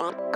One.